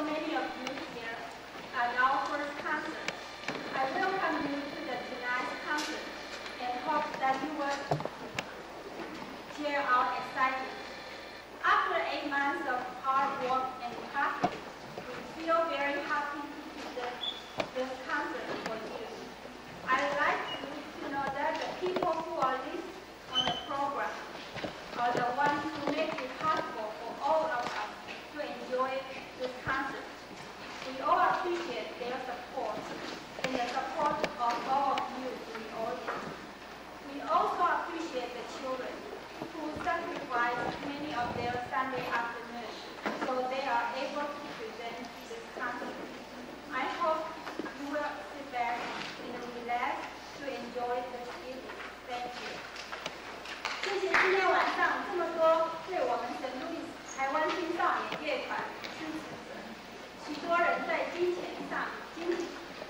so many of you 对我们成都的台湾青少年乐团支持者，许多人在金钱上、精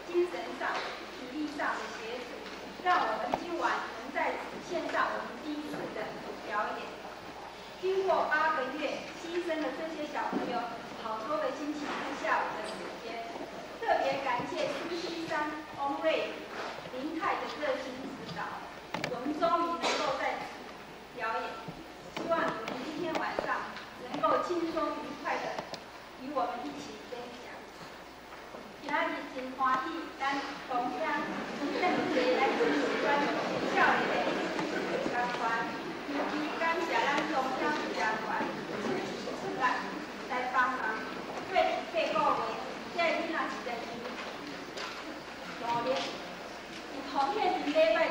精神上、体力上的协助，让我们今晚能在此献上我们第一次的表演。经过八个月牺牲的这些小轻松愉快的与我们一起分享。今日真欢喜，咱同乡这么多来支持咱学校的社团，尤其感谢咱同乡社团出出力来帮忙，过去八个月，这囡仔是在努力。有同样是礼拜